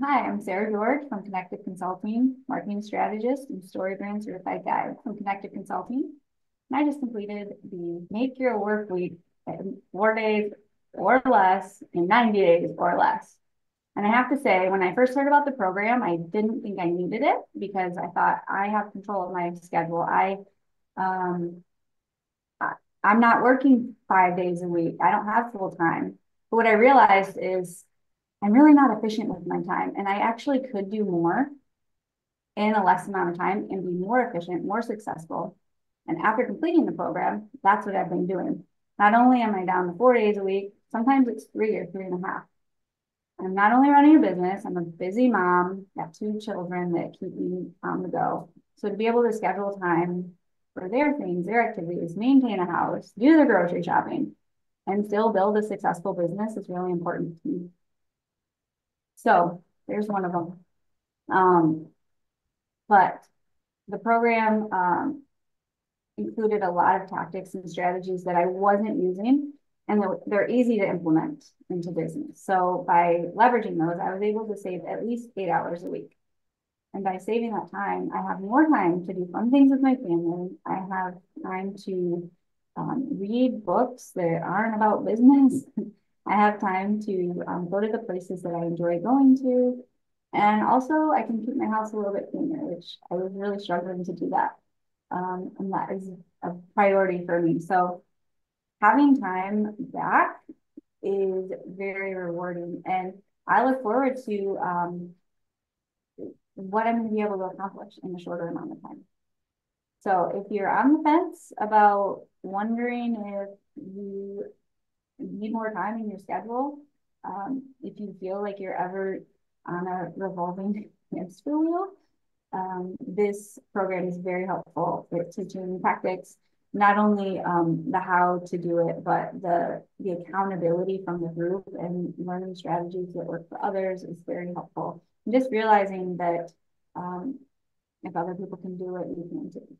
Hi, I'm Sarah George from Connected Consulting, marketing strategist and StoryBrand certified guide from Connected Consulting. And I just completed the Make Your Work Week in four days or less in 90 days or less. And I have to say, when I first heard about the program, I didn't think I needed it because I thought I have control of my schedule. I, um, I, I'm not working five days a week. I don't have full time. But what I realized is I'm really not efficient with my time and I actually could do more in a less amount of time and be more efficient, more successful. And after completing the program, that's what I've been doing. Not only am I down to four days a week, sometimes it's three or three and a half. I'm not only running a business, I'm a busy mom, got two children that keep me on the go. So to be able to schedule time for their things, their activities, maintain a house, do their grocery shopping, and still build a successful business is really important to me. So there's one of them. Um, but the program um, included a lot of tactics and strategies that I wasn't using, and they're, they're easy to implement into business. So by leveraging those, I was able to save at least eight hours a week. And by saving that time, I have more time to do fun things with my family. I have time to um, read books that aren't about business. I have time to um, go to the places that I enjoy going to. And also I can keep my house a little bit cleaner, which I was really struggling to do that. Um, and that is a priority for me. So having time back is very rewarding. And I look forward to um, what I'm going to be able to accomplish in a shorter amount of time. So if you're on the fence about wondering if need more time in your schedule, um, if you feel like you're ever on a revolving hamster wheel, um, this program is very helpful at teaching tactics, not only um, the how to do it, but the, the accountability from the group and learning strategies that work for others is very helpful. And just realizing that um, if other people can do it, you can too.